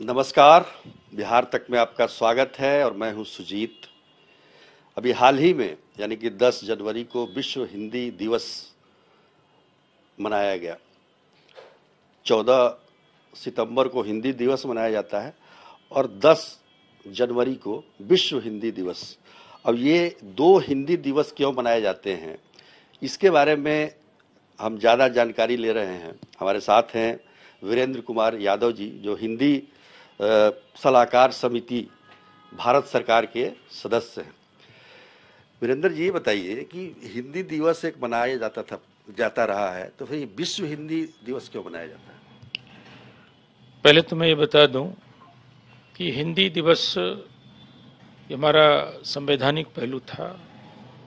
नमस्कार। बिहार तक में आपका स्वागत है और मैं हूँ सुजीत। अभी हाल ही में, यानी कि 10 जनवरी को विश्व हिंदी दिवस मनाया गया। 14 सितंबर को हिंदी दिवस मनाया जाता है और 10 जनवरी को विश्व हिंदी दिवस। अब ये दो हिंदी दिवस क्यों मनाए जाते हैं, इसके बारे में हम ज़्यादा जानकारी ले रहे हैं। हमारे साथ हैं वीरेंद्र कुमार यादव जी, जो हिंदी सलाहकार समिति भारत सरकार के सदस्य हैं। वीरेंद्र जी बताइए कि हिंदी दिवस एक मनाया जाता था, जाता रहा है तो फिर विश्व हिंदी दिवस क्यों मनाया जाता है? पहले तो मैं ये बता दूँ कि हिंदी दिवस हमारा संवैधानिक पहलू था।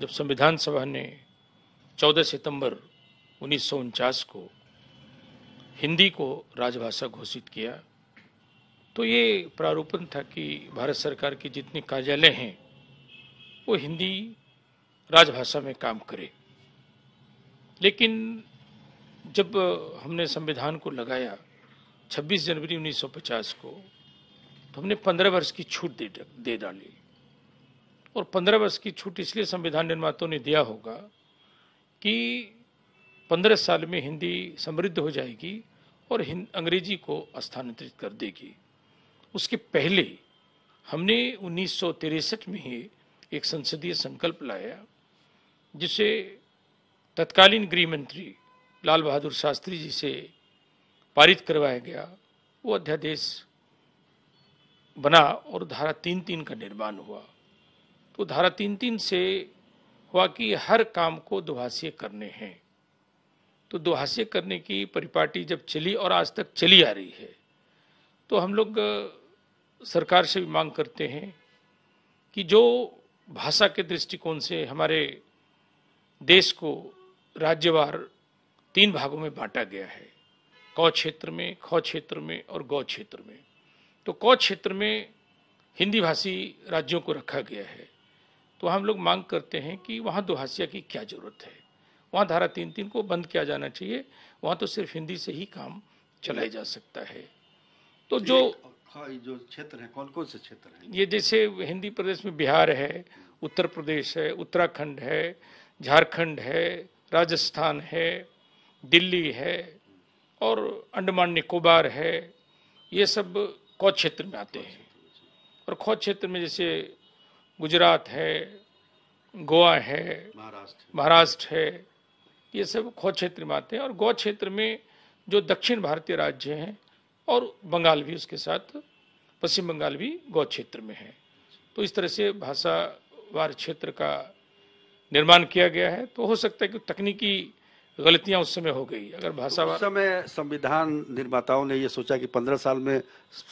जब संविधान सभा ने 14 सितंबर उन्नीस सौ उनचास को हिंदी को राजभाषा घोषित किया तो ये प्रारूपण था कि भारत सरकार के जितने कार्यालय हैं वो हिंदी राजभाषा में काम करे। लेकिन जब हमने संविधान को लगाया 26 जनवरी 1950 को तो हमने 15 वर्ष की छूट दे, दे डाली। और 15 वर्ष की छूट इसलिए संविधान निर्माताओं ने दिया होगा कि 15 साल में हिंदी समृद्ध हो जाएगी और अंग्रेज़ी को स्थानांतरित कर देगी। उसके पहले हमने उन्नीस सौ तिरेसठ में ही एक संसदीय संकल्प लाया, जिसे तत्कालीन गृह मंत्री लाल बहादुर शास्त्री जी से पारित करवाया गया। वो अध्यादेश बना और धारा तीन तीन का निर्माण हुआ। तो धारा तीन तीन से हुआ कि हर काम को दुभाषीय करने हैं। तो दुभाषीय करने की परिपाटी जब चली और आज तक चली आ रही है तो हम लोग सरकार से भी मांग करते हैं कि जो भाषा के दृष्टिकोण से हमारे देश को राज्यवार तीन भागों में बांटा गया है कौ क्षेत्र में ख क्षेत्र में और गौ क्षेत्र में। तो कौ क्षेत्र में हिंदी भाषी राज्यों को रखा गया है। तो हम लोग मांग करते हैं कि वहाँ दुहासिया की क्या ज़रूरत है? वहाँ धारा तीन तीन को बंद किया जाना चाहिए वहाँ तो सिर्फ़ हिंदी से ही काम चलाया जा सकता है। तो जो हाँ जो क्षेत्र है कौन कौन से क्षेत्र हैं? ये जैसे हिंदी प्रदेश में बिहार है उत्तर प्रदेश है उत्तराखंड है झारखंड है राजस्थान है दिल्ली है और अंडमान निकोबार है ये सब कौ क्षेत्र में आते हैं? और खौ क्षेत्र में जैसे गुजरात है गोवा है महाराष्ट्र महाराष्ट्र है ये सब खौ क्षेत्र में आते हैं? और गौ क्षेत्र में जो दक्षिण भारतीय राज्य हैं और बंगाल भी उसके साथ पश्चिम बंगाल भी गौ क्षेत्र में है। तो इस तरह से भाषावार क्षेत्र का निर्माण किया गया है। तो हो सकता है कि तकनीकी गलतियाँ उस समय हो गई अगर भाषा तो उस समय संविधान निर्माताओं ने ये सोचा कि पंद्रह साल में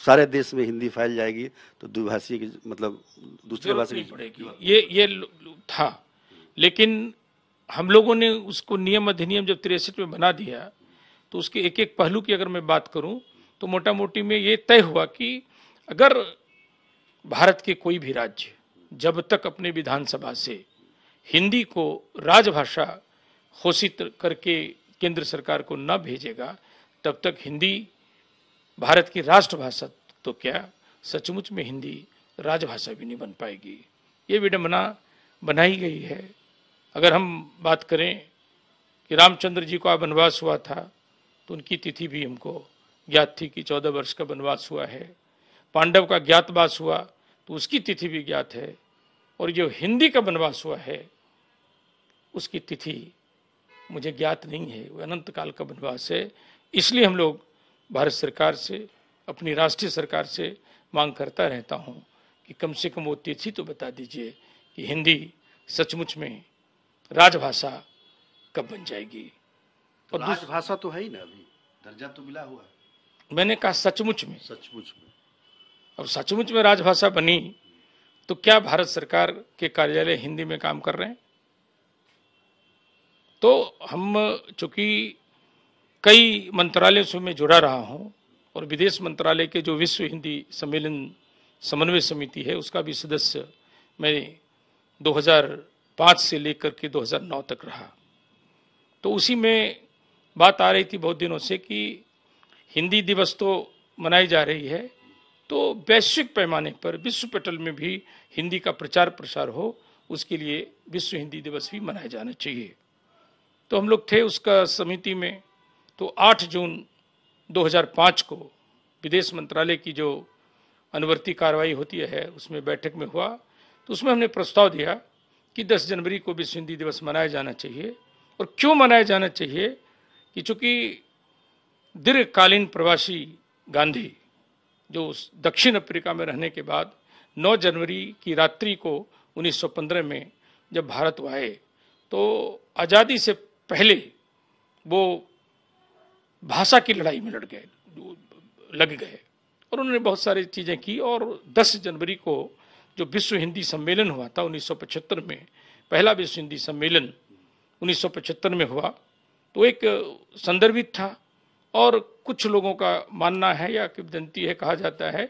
सारे देश में हिंदी फैल जाएगी तो द्विभाषी की मतलब दूसरी भाषा नहीं पड़ेगी। ये ये था। लेकिन हम लोगों ने उसको नियम अधिनियम जब तिरसठ में बना दिया तो उसके एक एक पहलू की अगर मैं बात करूँ तो मोटा मोटी में ये तय हुआ कि अगर भारत के कोई भी राज्य जब तक अपने विधानसभा से हिंदी को राजभाषा घोषित करके केंद्र सरकार को न भेजेगा, तब तक हिंदी भारत की राष्ट्रभाषा तो क्या सचमुच में हिंदी राजभाषा भी नहीं बन पाएगी? ये विडम्बना बनाई गई है। अगर हम बात करें कि रामचंद्र जी को वनवास हुआ था तो उनकी तिथि भी हमको ज्ञात थी कि चौदह वर्ष का वनवास हुआ है। पांडव का ज्ञातवास हुआ तो उसकी तिथि भी ज्ञात है। और जो हिंदी का वनवास हुआ है, उसकी तिथि मुझे ज्ञात नहीं है। वो अनंत काल का वनवास है। इसलिए हम लोग भारत सरकार से, अपनी राष्ट्रीय सरकार से मांग करता रहता हूँ कि कम से कम वो तिथि तो बता दीजिए कि हिंदी सचमुच में राजभाषा कब बन जाएगी। और राजभाषा तो है ही ना अभी। दर्जा तो मिला हुआ है। मैंने कहा सचमुच में। सचमुच में। अब सचमुच में राजभाषा बनी तो क्या भारत सरकार के कार्यालय हिंदी में काम कर रहे हैं? तो हम चूँकि कई मंत्रालयों से मैं जुड़ा रहा हूँ और विदेश मंत्रालय के जो विश्व हिंदी सम्मेलन समन्वय समिति है उसका भी सदस्य मैं 2005 से लेकर के 2009 तक रहा। तो उसी में बात आ रही थी बहुत दिनों से कि हिंदी दिवस तो मनाई जा रही है तो वैश्विक पैमाने पर विश्व पटल में भी हिंदी का प्रचार प्रसार हो, उसके लिए विश्व हिंदी दिवस भी मनाया जाना चाहिए। तो हम लोग थे उसका समिति में तो 8 जून 2005 को विदेश मंत्रालय की जो अनुवर्ती कार्रवाई होती है, उसमें बैठक में हुआ तो उसमें हमने प्रस्ताव दिया कि 10 जनवरी को विश्व हिंदी दिवस मनाया जाना चाहिए। और क्यों मनाया जाना चाहिए कि चूँकि दीर्घकालीन प्रवासी गांधी, जो दक्षिण अफ्रीका में रहने के बाद 9 जनवरी की रात्रि को 1915 में जब भारत आए तो आज़ादी से पहले वो भाषा की लड़ाई में लड़ गए लग गए। और उन्होंने बहुत सारी चीज़ें की और 10 जनवरी को जो विश्व हिंदी सम्मेलन हुआ था 1975 में, पहला विश्व हिंदी सम्मेलन 1975 में हुआ तो एक संदर्भित था। और कुछ लोगों का मानना है या किवदंती है, कहा जाता है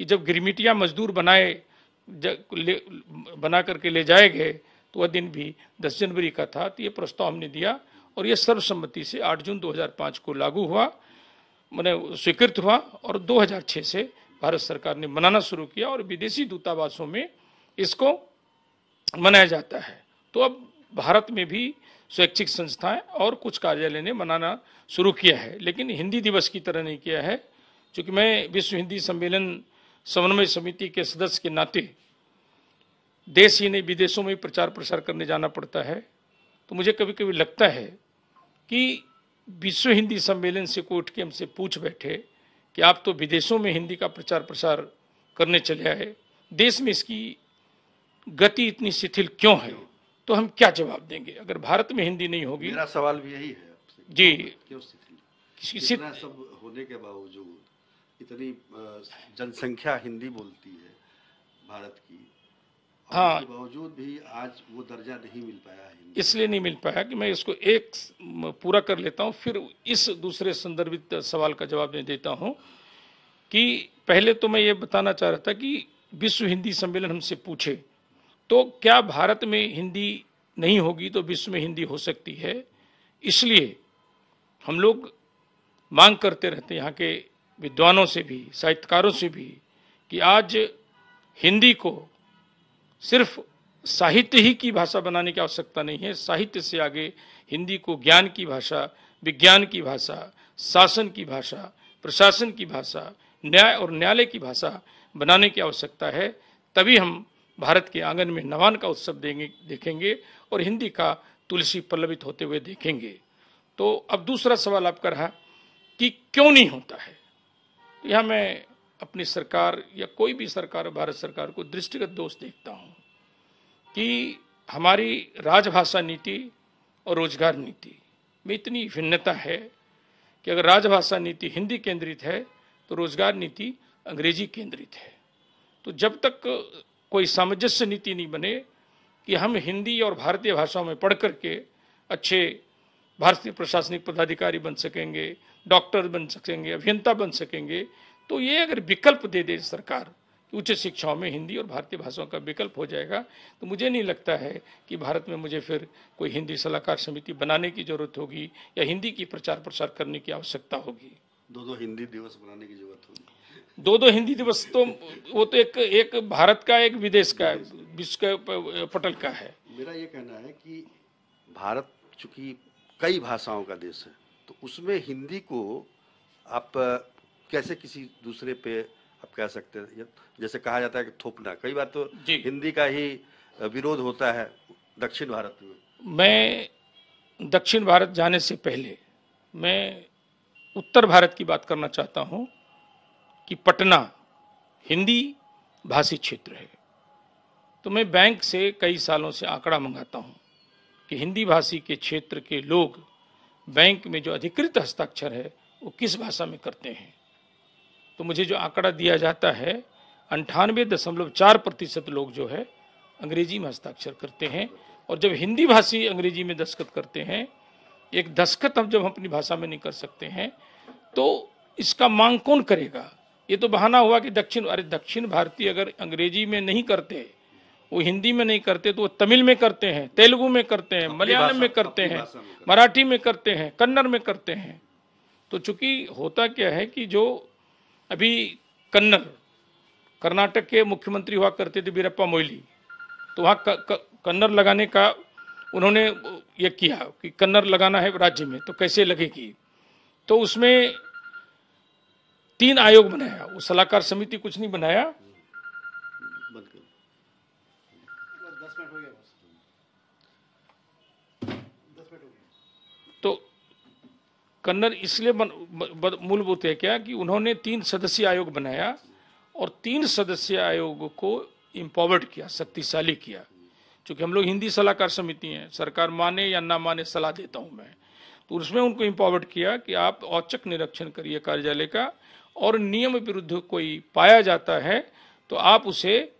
कि जब गिरमिटिया मजदूर बनाए बना करके ले जाए गए तो वह दिन भी 10 जनवरी का था तो ये प्रस्ताव हमने दिया और ये सर्वसम्मति से 8 जून 2005 को लागू हुआ, मैंने स्वीकृत हुआ और 2006 से भारत सरकार ने मनाना शुरू किया और विदेशी दूतावासों में इसको मनाया जाता है। तो अब भारत में भी स्वैच्छिक संस्थाएँ और कुछ कार्यालय ने मनाना शुरू किया है। लेकिन हिंदी दिवस की तरह नहीं किया है, क्योंकि मैं विश्व हिंदी सम्मेलन समन्वय समिति के सदस्य के नाते देश ही नहीं, विदेशों में प्रचार प्रसार करने जाना पड़ता है। तो मुझे कभी कभी लगता है कि विश्व हिंदी सम्मेलन से कोई उठ के हमसे पूछ बैठे कि आप तो विदेशों में हिंदी का प्रचार प्रसार करने चले आए। देश में इसकी गति इतनी शिथिल क्यों है? तो हम क्या जवाब देंगे? अगर भारत में हिंदी नहीं होगी मेरा सवाल भी यही है जी। क्यों शिथिल सब होने के बावजूद इतनी जनसंख्या हिंदी बोलती है भारत की हाँ। बावजूद भी आज वो दर्जा नहीं मिल पाया है इसलिए नहीं मिल पाया कि मैं इसको एक पूरा कर लेता हूँ। फिर इस दूसरे संदर्भित सवाल का जवाब मैं देता हूँ कि पहले तो मैं ये बताना चाह रहा था कि विश्व हिंदी सम्मेलन हमसे पूछे। तो क्या भारत में हिंदी नहीं होगी तो विश्व में हिंदी हो सकती है? इसलिए हम लोग मांग करते रहते यहाँ के विद्वानों से भी, साहित्यकारों से भी, कि आज हिंदी को सिर्फ़ साहित्य ही की भाषा बनाने की आवश्यकता नहीं है, साहित्य से आगे हिंदी को ज्ञान की भाषा, विज्ञान की भाषा, शासन की भाषा, प्रशासन की भाषा, न्याय और न्यायालय की भाषा बनाने की आवश्यकता है, तभी हम भारत के आँगन में नवान का उत्सव देंगे, देखेंगे और हिंदी का तुलसी पल्लवित होते हुए देखेंगे। तो अब दूसरा सवाल आपका रहा कि क्यों नहीं होता है? तो यह मैं अपनी सरकार या कोई भी सरकार, भारत सरकार को दृष्टिगत दोष देखता हूँ कि हमारी राजभाषा नीति और रोज़गार नीति में इतनी भिन्नता है कि अगर राजभाषा नीति हिंदी केंद्रित है तो रोज़गार नीति अंग्रेज़ी केंद्रित है। तो जब तक कोई सामंजस्य नीति नहीं बने कि हम हिंदी और भारतीय भाषाओं में पढ़ करके अच्छे भारतीय प्रशासनिक पदाधिकारी बन सकेंगे, डॉक्टर बन सकेंगे, अभियंता बन सकेंगे तो ये अगर विकल्प दे दे सरकार उच्च शिक्षाओं में हिंदी और भारतीय भाषाओं का विकल्प हो जाएगा तो मुझे नहीं लगता है कि भारत में मुझे फिर कोई हिंदी सलाहकार समिति बनाने की ज़रूरत होगी या हिंदी की प्रचार प्रसार करने की आवश्यकता होगी। दो दो हिंदी दिवस बनाने की ज़रूरत होगी। दो दो हिंदी दिवस तो वो तो एक एक भारत का एक विदेश का विश्व का पटल का है। मेरा ये कहना है कि भारत चूँकि कई भाषाओं का देश है तो उसमें हिंदी को आप कैसे किसी दूसरे पे आप कह सकते हैं? जैसे कहा जाता है कि थोपना। कई बार तो हिंदी का ही विरोध होता है दक्षिण भारत में। मैं दक्षिण भारत जाने से पहले मैं उत्तर भारत की बात करना चाहता हूँ। कि पटना हिंदी भाषी क्षेत्र है। तो मैं बैंक से कई सालों से आंकड़ा मंगाता हूँ कि हिंदी भाषी के क्षेत्र के लोग बैंक में जो अधिकृत हस्ताक्षर है, वो किस भाषा में करते हैं। तो मुझे जो आंकड़ा दिया जाता है, अंठानवे दशमलव चार प्रतिशत लोग जो है, अंग्रेज़ी में हस्ताक्षर करते हैं और जब हिंदी भाषी अंग्रेज़ी में दस्खत करते हैं, एक दस्खत हम जब अपनी भाषा में नहीं कर सकते हैं तो इसका मांग कौन करेगा? ये तो बहाना हुआ कि दक्षिण अरे दक्षिण भारतीय अगर अंग्रेज़ी में नहीं करते वो हिंदी में नहीं करते तो वो तमिल में करते हैं तेलुगु में करते हैं मलयालम में करते हैं मराठी में करते हैं कन्नड़ में करते हैं। तो चूँकि होता क्या है कि जो अभी कन्नड़ कर्नाटक के मुख्यमंत्री हुआ करते थे बीरप्पा मोइली तो वहाँ कन्नड़ लगाने का उन्होंने ये किया कि कन्नड़ लगाना है राज्य में तो कैसे लगेगी? तो उसमें तीन आयोग बनाया। वो सलाहकार समिति कुछ नहीं बनाया। तो कन्नड़ इसलिए मूलभूत है क्या कि उन्होंने तीन सदस्यीय आयोग बनाया और तीन सदस्यीय आयोग को इम्पावर्ड किया शक्तिशाली किया। क्योंकि हम लोग हिंदी सलाहकार समिति हैं सरकार माने या ना माने सलाह देता हूँ मैं। तो उसमें उनको इम्पावर्ड किया कि आप औचक निरीक्षण करिए कार्यालय का और नियम विरुद्ध कोई पाया जाता है तो आप उसे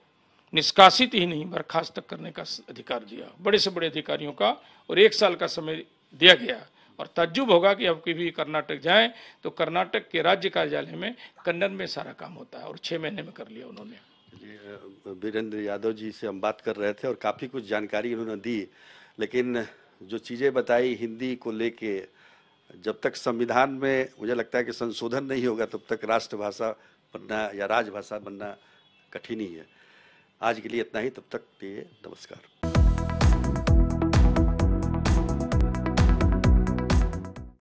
निष्कासित ही नहीं, बर्खास्त करने का अधिकार दिया। बड़े से बड़े अधिकारियों का और एक साल का समय दिया गया। और तजुब होगा कि अब कभी कर्नाटक जाएँ तो कर्नाटक के राज्य कार्यालय में कन्नड़ में सारा काम होता है और छः महीने में कर लिया उन्होंने। वीरेंद्र यादव जी से हम बात कर रहे थे और काफ़ी कुछ जानकारी उन्होंने दी, लेकिन जो चीज़ें बताई हिंदी को लेके जब तक संविधान में मुझे लगता है कि संशोधन नहीं होगा, तब तक राष्ट्रभाषा बनना या राजभाषा बनना कठिन ही है। आज के लिए इतना ही, तब तक लिए नमस्कार।